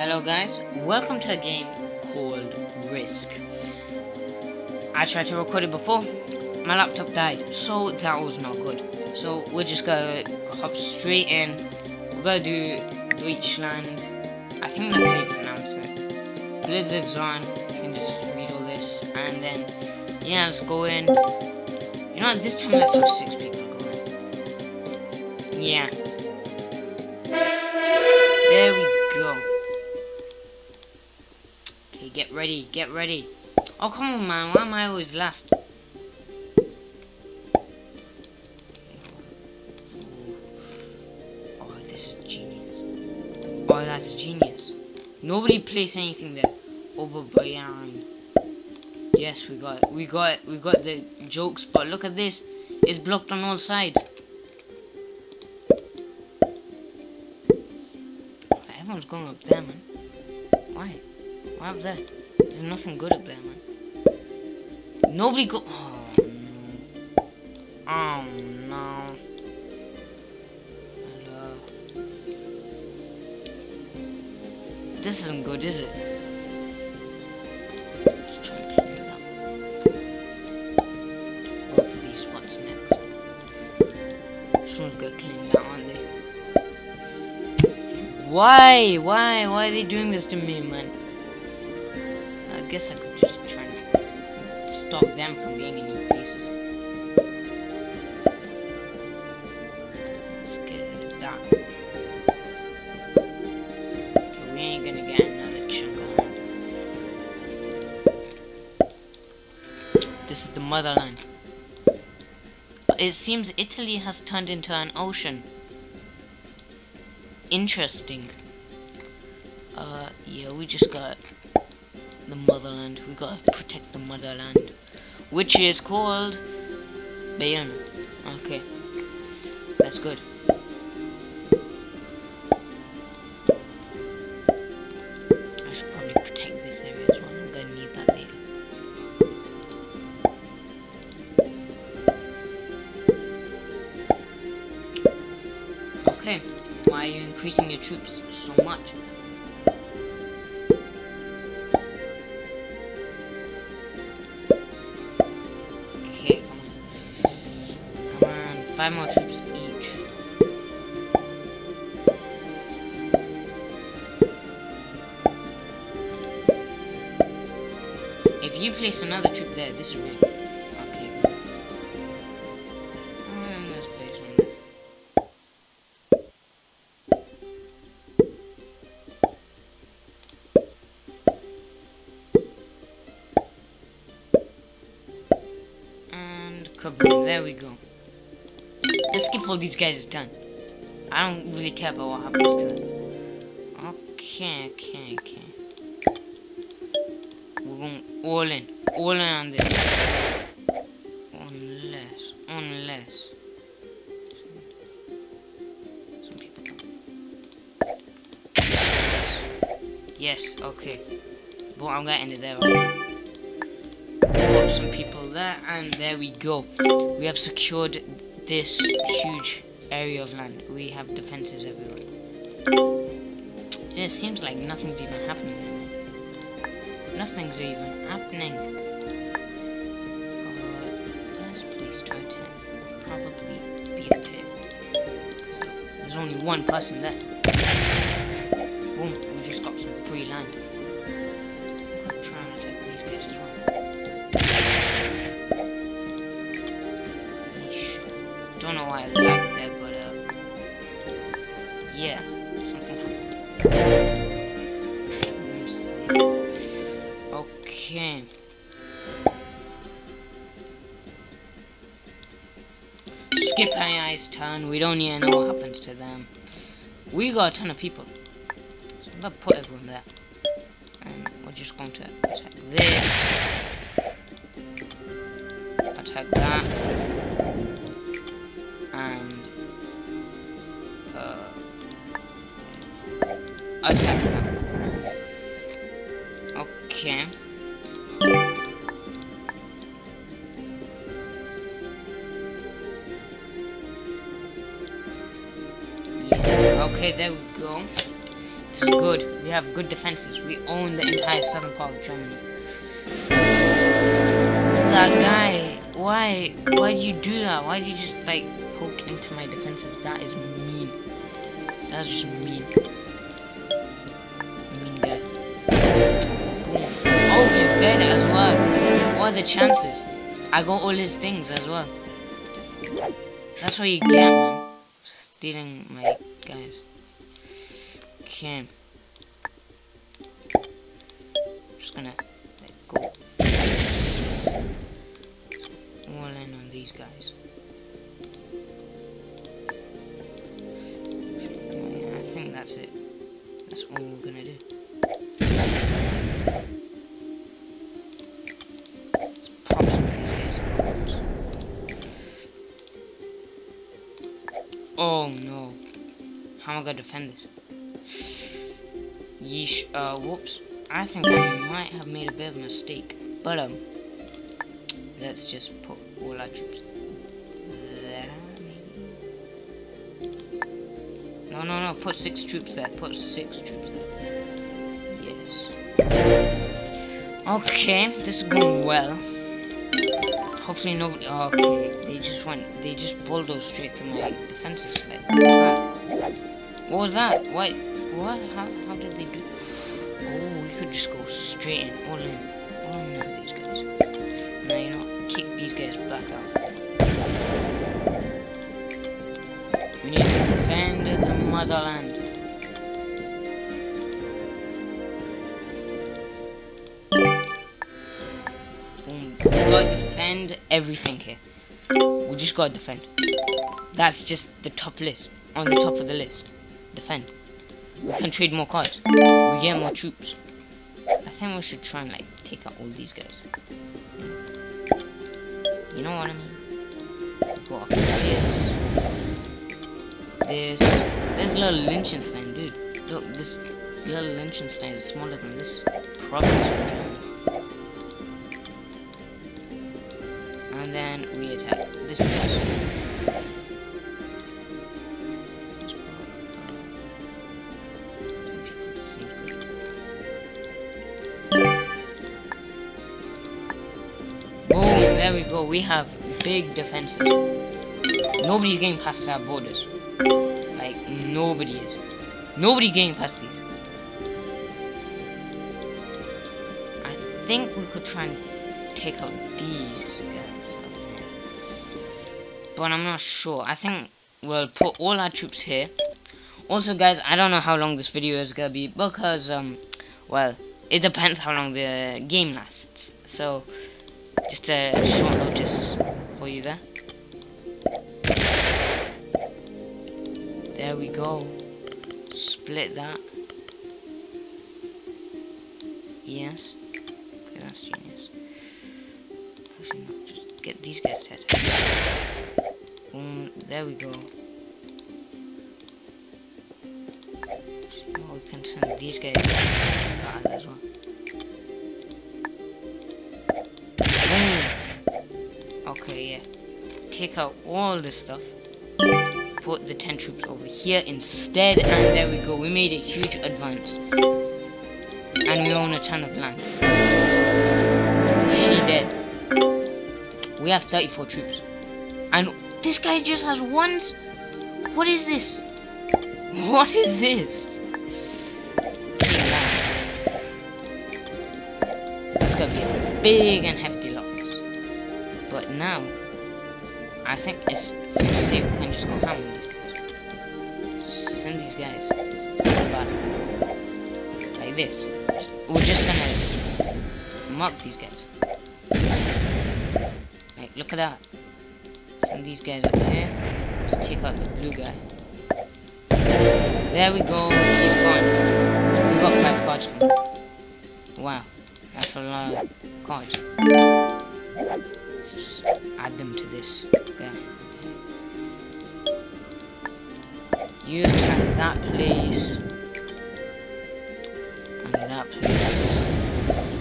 Hello guys, welcome to a game called Risk. I tried to record it before, my laptop died, so that was not good. So we're just gonna hop straight in. We're gonna do Deutschland. I think that's how you pronounce it. Blizzard's on. You can just read all this, and then yeah, let's go in. You know, this time let's have six people go in. Yeah. There we go. Get ready, get ready. Oh, come on, man. Why am I always last? Oh, this is genius. Oh, that's genius. Nobody placed anything there. Oh, Oberbayern. Yes, we got, it. we got, it. we got the jokes, but look at this. It's blocked on all sides. Everyone's going up there, man. Why? Up there? There's nothing good up there, man. Nobody go. Oh no. Oh no. Hello. This isn't good, is it? Why? Why? Why are they doing this to me, man? Guess I could just try and stop them from being in new places. Let's get that. Okay, we ain't gonna get another chunk of land. This is the motherland. It seems Italy has turned into an ocean. Interesting. Uh, yeah, we just got the motherland. We gotta protect the motherland, which is called Bayern. Okay, that's good. I should probably protect this area as well. I'm gonna need that later. Okay, why are you increasing your troops five more troops each. If you place another troop there, this is really okay. Um, let's place one there. And kaboom, there we go. All these guys' is done. I don't really care about what happens to them. Okay, okay, okay. We're going all in. All in on this. Unless, unless. Yes, okay. But I'm gonna end it there. okay? Some people there, and there we go. We have secured this huge area of land. We have defenses everywhere. It seems like nothing's even happening anymore. Nothing's even happening. Uh, probably be here. There's only one person there. Boom, we just got some free land. I there, but uh, yeah, something happened. Okay. Skip AI's turn. We don't even know what happens to them. We got a ton of people. So I'm gonna put everyone there. And we're just going to attack this. Attack that. Attack. Okay. Okay, there we go. It's good. We have good defenses. We own the entire southern part of Germany. That guy, why, why do you do that? Why do you just like poke into my defenses? That is mean. That's just. Mean the chances? I got all his things as well. That's what you get, man. Stealing my guys. Okay. Just gonna let go. All in on these guys. I think that's it. That's all we're gonna do. Oh no. How am I gonna defend this? Yeesh, uh, whoops. I think I might have made a bit of a mistake. But, um, let's just put all our troops there. No, no, no, put six troops there. Put six troops there. Yes. Okay, this is going well. Hopefully nobody, oh, okay, they just went, they just bulldozed straight through my defenses. Like, what was that? What? What? How, how did they do? Oh, we could just go straight in, all in, all in on these guys. Now, you know, kick these guys back out. We need to defend the motherland. Boom. We gotta defend everything here. We just gotta defend. That's just the top list. On the top of the list. Defend. We can trade more cards. We get more troops. I think we should try and like take out all these guys. You know what I mean? Up this. This. There's little Liechtenstein, dude. Look, this little Liechtenstein is smaller than this province And then we attack this place. Boom, there we go. We have big defenses. Nobody's getting past our borders. Like, nobody is. Nobody getting past these. I think we could try and take out these. But I'm not sure. I think we'll put all our troops here. Also, guys, I don't know how long this video is gonna be because, um, well, it depends how long the game lasts. So, just a short notice for you there. There we go. Split that. Yes. Okay, that's genius. Actually, no, just get these guys attack. Boom, there we go. Oh, we can send these guys as well. Boom. Okay, yeah. Take out all this stuff. Put the 10 troops over here instead, and there we go. We made a huge advance. And we own a ton of land. She dead. We have 34 troops. And this guy just has one... What is this? What is this? It's gonna be a big and hefty loss. But now, I think it's safe we can just go ham on these guys. Send these guys. Like this. We're just gonna mark these guys. Like, look at that. These guys up here. Just take out the blue guy. There we go. He's gone. We got five cards from him. Wow. That's a lot of cards. Just add them to this guy. You attack that place. And that place.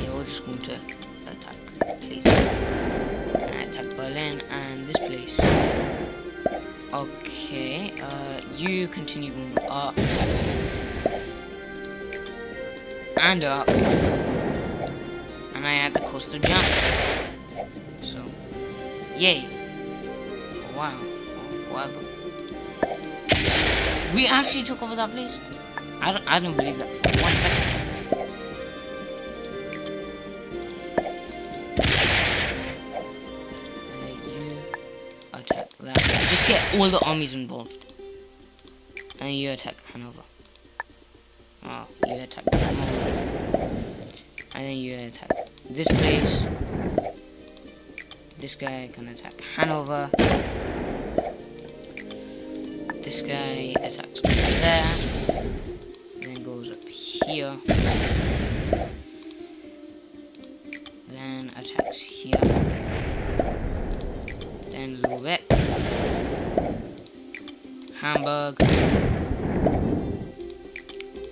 Yeah, we're just going to attack place. And attack Berlin and this. Okay, uh, you continue going up. and up. And I had the coastal jump. So, yay. Wow. Whatever. We actually took over that place. I don't, I don't believe that for one second. Get all the armies involved. And you attack Hanover. Oh, you attack Hanover. And then you attack this place. This guy can attack Hanover. This guy attacks there. Then goes up here. Then attacks here. Then Lubeck. Hamburg.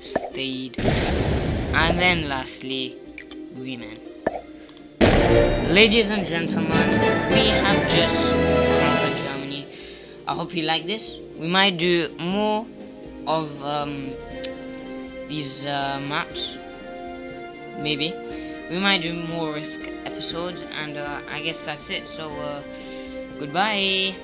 Stade. And then lastly, Women. Ladies and gentlemen, we have just conquered Germany. I hope you like this. We might do more of um, these uh, maps. Maybe. We might do more risk episodes, and uh, I guess that's it. So, uh, goodbye.